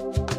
you